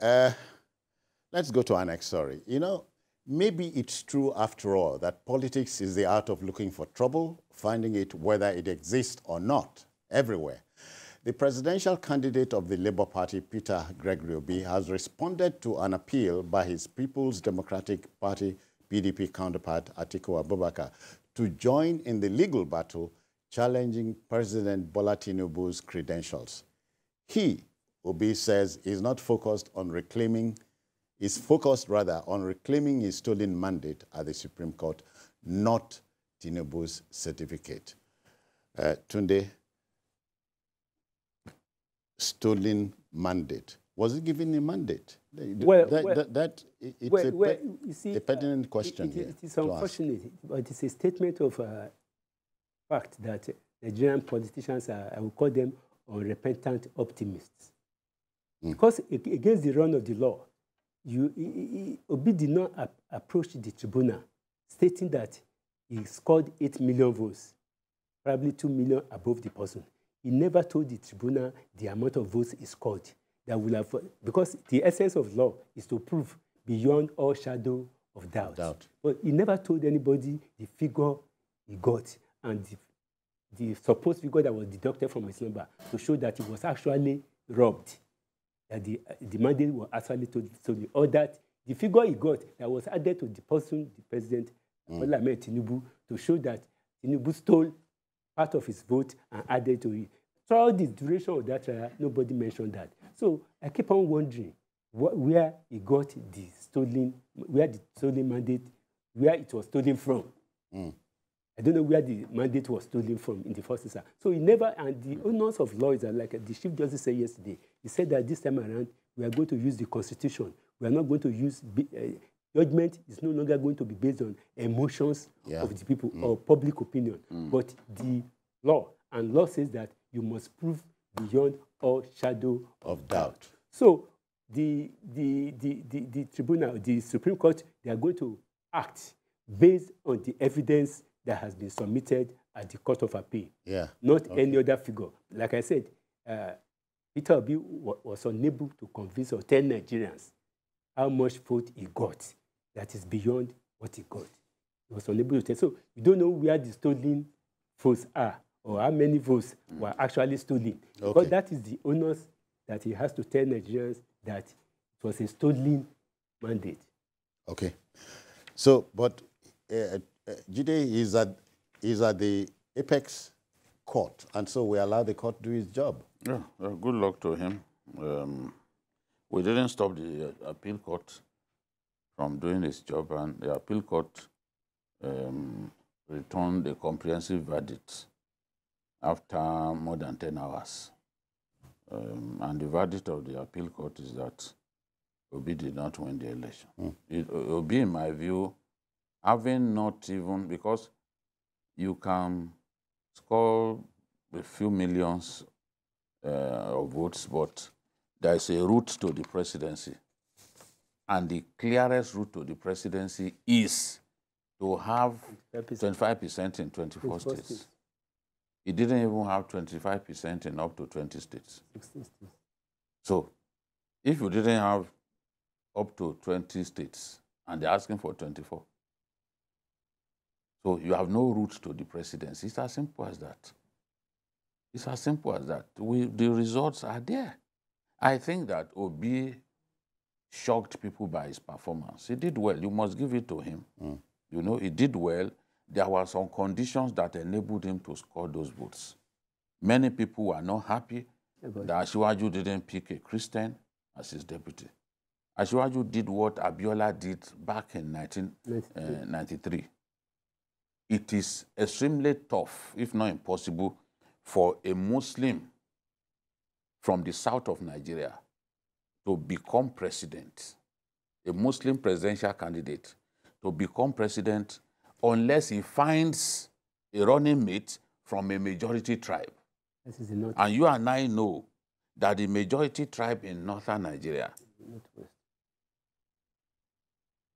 uh, let's go to our next story. You know, maybe it's true after all that politics is the art of looking for trouble, finding it whether it exists or not, everywhere. The presidential candidate of the Labour Party, Peter Gregory Obi, has responded to an appeal by his People's Democratic Party, PDP counterpart, Atiku Abubakar, to join in the legal battle challenging President Bola Tinubu's credentials. He, Obi says, is not focused on reclaiming, is focused rather on reclaiming his stolen mandate at the Supreme Court, not Tinubu's certificate. Uh, Tunde, stolen mandate. Was he given a mandate? Well, that, well, that, that it's well, a, well, you see, a pertinent uh, question it, here it is unfortunate, but it's a statement of uh, fact that Nigerian politicians are, I would call them unrepentant optimists. Mm. Because against the run of the law, you, he- he- Obi did not ap- approach the tribunal stating that he scored 8 million votes, probably 2 million above the person. He never told the tribunal the amount of votes he scored. That will have, because the essence of law is to prove beyond all shadow of doubt. doubt. But he never told anybody the figure he got and the, the supposed figure that was deducted from his number to show that he was actually robbed. That the, the mandate was actually told, told or that the figure he got that was added to the person, the president, Bola Ahmed Tinubu, to show that Tinubu stole part of his vote and added to it. Throughout the duration of that trial, nobody mentioned that. So I keep on wondering wh- where he got the stolen, where the stolen mandate, where it was stolen from. I don't know where the mandate was stolen from in the first instance. So he never, and the owners of law is that, like the Chief Justice said yesterday, he said that this time around, we are going to use the Constitution. We are not going to use, uh, judgment is no longer going to be based on emotions Yeah. of the people or public opinion, but the law. And law says that you must prove beyond all shadow Of doubt. so the, the, the, the, the tribunal, the Supreme Court, they are going to act based on the evidence that has been submitted at the Court of Appeal, Yeah. not any other figure. Like I said, uh, Peter Obi wa- was unable to convince or tell Nigerians how much vote he got that is beyond what he got. He was unable to tell. So you don't know where the stolen votes are or how many votes were actually stolen. Okay. Because that is the onus that he has to tell Nigerians that it was a stolen mandate. Okay. So, but uh, uh, Jide is at, is at the apex court, and so we allow the court to do its job. Yeah, uh, good luck to him. Um, we didn't stop the uh, appeal court from doing its job, and the appeal court um, returned a comprehensive verdict after more than 10 hours. Um, and the verdict of the appeal court is that Obi did not win the election. It, Obi, in my view, having not even, because you can score a few millions uh, of votes, but there is a route to the presidency. And the clearest route to the presidency is to have 25% in 24 24 states. states. He didn't even have 25% in up to 20 states. states. So if you didn't have up to 20 states and they're asking for 24, so you have no route to the presidency. It's as simple as that. It's as simple as that. We, the results are there. I think that Obi shocked people by his performance. He did well. You must give it to him. Mm. You know, he did well. There were some conditions that enabled him to score those votes. Many people were not happy About that Asiwaju didn't pick a Christian as his deputy. Asiwaju did what Abiola did back in 1993. Eh, It is extremely tough, if not impossible, for a Muslim from the south of Nigeria to become president, a Muslim presidential candidate to become president unless he finds a running mate from a majority tribe. This is the And you and I know that the majority tribe in northern Nigeria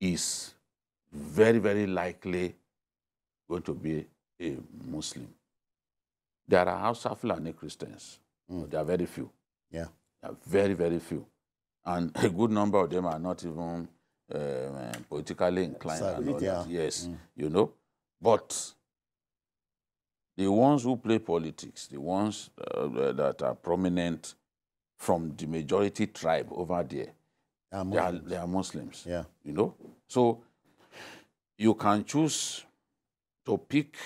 is very, very likely going to be a Muslim. There are Hausa Fulani Christians, but there are very few. Yeah. There are very, very few. And a good number of them are not even uh, politically inclined. and yeah. Yes, you know. But the ones who play politics, the ones uh, that are prominent from the majority tribe over there, they are, they are Muslims. Yeah. You know? So you can choose to pick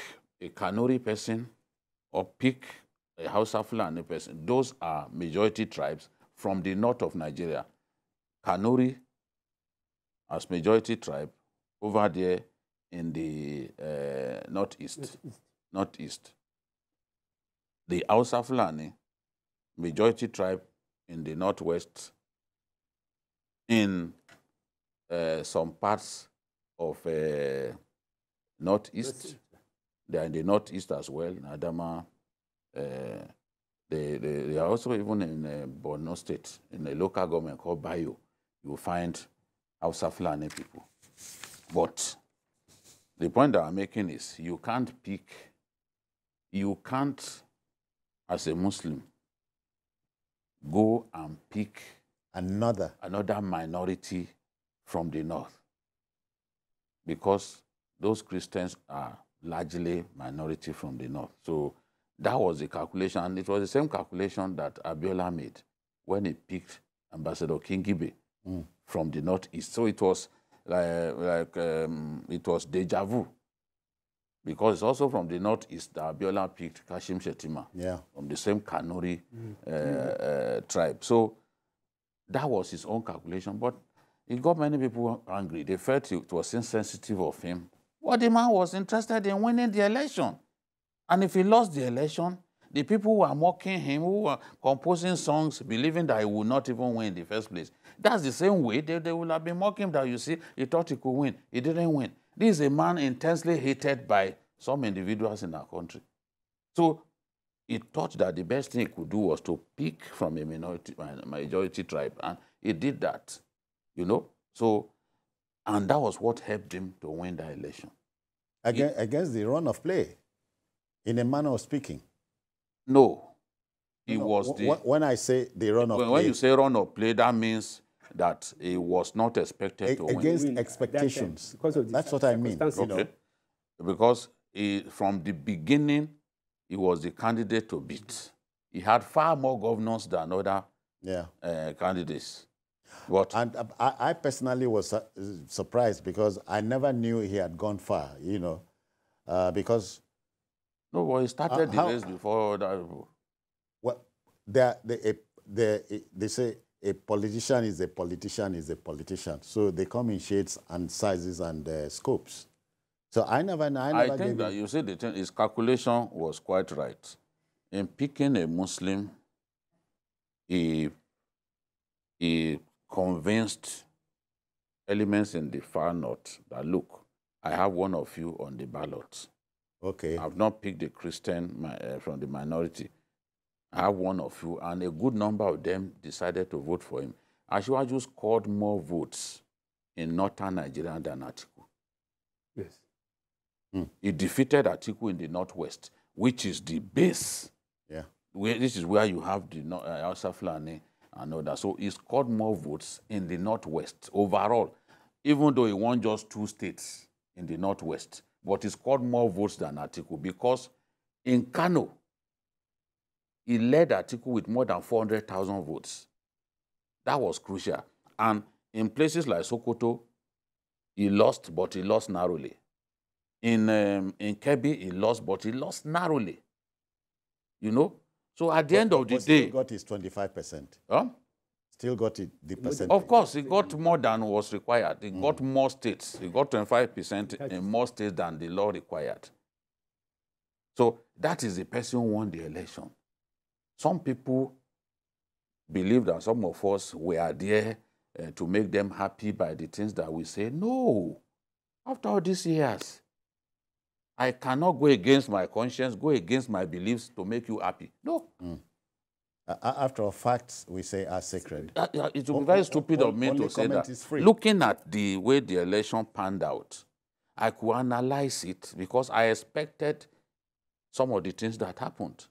a Kanuri person or pick a Hausa Fulani person. Those are majority tribes from the north of Nigeria. Kanuri as majority tribe over there in the uh, northeast. Northeast. The Hausa Fulani, majority tribe in the northwest, in uh, some parts of uh, northeast. They are in the northeast as well, in Adamawa. Uh, they, they, they are also even in uh, Borno State, in a local government called Bayo. You will find Hausa Fulani people. But the point that I'm making is you can't pick, you can't, as a Muslim, go and pick Another. another minority from the north because those Christians are largely minority from the north. So that was the calculation, and it was the same calculation that Abiola made when he picked Ambassador Kingibe from the northeast. So it was like, like um, it was deja vu because it's also from the northeast that Abiola picked Kashim Shettima Yeah. from the same Kanuri uh, uh, tribe. So that was his own calculation, but it got many people angry. They felt it was insensitive of him. But the man was interested in winning the election. And if he lost the election, the people who were mocking him, who were composing songs, believing that he would not even win in the first place, that's the same way they, they would have been mocking that you see, he thought he could win. He didn't win. This is a man intensely hated by some individuals in our country. So he thought that the best thing he could do was to pick from a minority, majority tribe, and he did that, you know. So, and that was what helped him to win the election. Against, against the run of play, in a manner of speaking. No, he No, was the. When I say the run of when, play, when you say run or play, that means that he was not expected a- to win. against Win at that time expectations. because of the That's what I mean. circumstances. You know. Because he, from the beginning, he was the candidate to beat. He had far more governors than other Yeah. uh, candidates. But And uh, I, I personally was su- surprised because I never knew he had gone far, you know, uh, because no, but he started Uh, the how- race before that. well, they, they, they, they say a politician is a politician is a politician. So they come in shades and sizes and uh, scopes. So I never, I never I think that you see the thing, his calculation was quite right. In picking a Muslim, he, he convinced elements in the far north that look, I have one of you on the ballot. okay. I've not picked a Christian mi- uh, from the minority. I have one of you, and a good number of them decided to vote for him. Asiwaju scored more votes in northern Nigeria than Atiku. Yes. He defeated Atiku in the northwest, which is the base. Yeah. Where, this is where you have the uh, Hausa Fulani and. So he scored more votes in the northwest overall, even though he won just two states in the northwest. But he scored more votes than Atiku because in Kano, he led Atiku with more than 400,000 votes. That was crucial. And in places like Sokoto, he lost, but he lost narrowly. In, um, in Kebbi, he lost, but he lost narrowly. You know? So at the end of the But still day, got his 25%. huh? Still got it, the percentage. of course, he got more than was required. He got more states. He got 25% That in more states than the law required. So that is the person who won the election. Some people believe that some of us were there uh, to make them happy by the things that we say. No. After all these years, I cannot go against my conscience, go against my beliefs to make you happy. No. Uh, after all, facts we say are sacred. Yeah, it would be very stupid of me to say that. is free. Looking at the way the election panned out, I could analyze it because I expected some of the things that happened.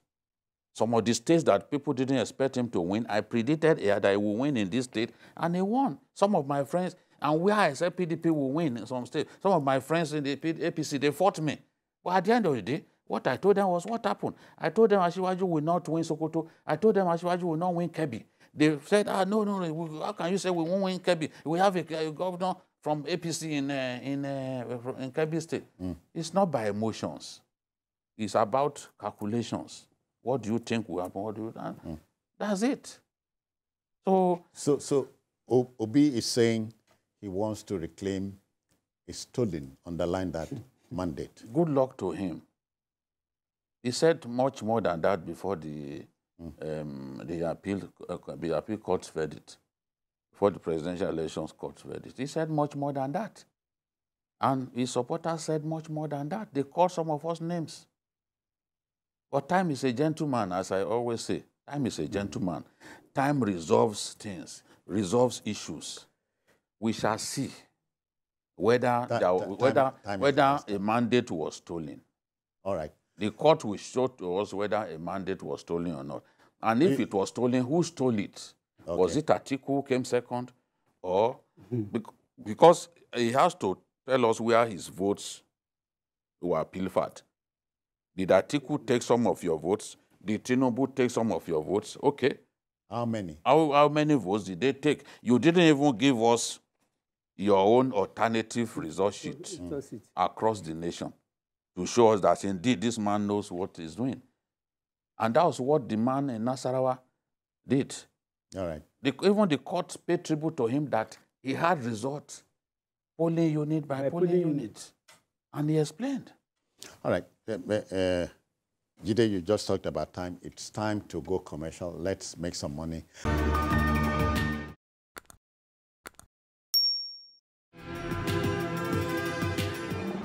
Some of the states that people didn't expect him to win, I predicted here that he would win in this state, and he won. Some of my friends, and where I said PDP will win in some states, some of my friends in the APC, they fought me. But at the end of the day, what I told them was what happened. I told them Asiwaju will not win Sokoto. I told them Asiwaju will not win Kebbi. They said, ah, no, no, no, how can you say we won't win Kebbi? We have a, a governor from APC in, uh, in, uh, in Kebbi State. Mm. It's not by emotions. It's about calculations. What do you think will happen? What do you mm. That's it. So, so, so Obi is saying he wants to reclaim a stolen, underline that mandate. Good luck to him. He said much more than that before the mm. um, the appeal uh, the appeal court's verdict, before the presidential elections court's verdict. He said much more than that, and his supporters said much more than that. They called some of us names. But time is a gentleman, as I always say. Time is a gentleman. Time resolves things, resolves issues. We shall see whether that, there, that, whether time, time whether a mandate was stolen. All right. The court will show to us whether a mandate was stolen or not. And if it, it was stolen, who stole it? Okay. Was it Atiku who came second? Or because he has to tell us where his votes were pilfered. Did Atiku take some of your votes? Did Tinubu take some of your votes? Okay. How many? How, how many votes did they take? You didn't even give us your own alternative resource sheet mm. across the nation to show us that indeed this man knows what he's doing. And that was what the man in Nasarawa did. All right. The, even the court paid tribute to him that he had results, polling unit by, by polling, polling unit. And he explained. All right. Uh, uh, Jide, you just talked about time. It's time to go commercial. Let's make some money.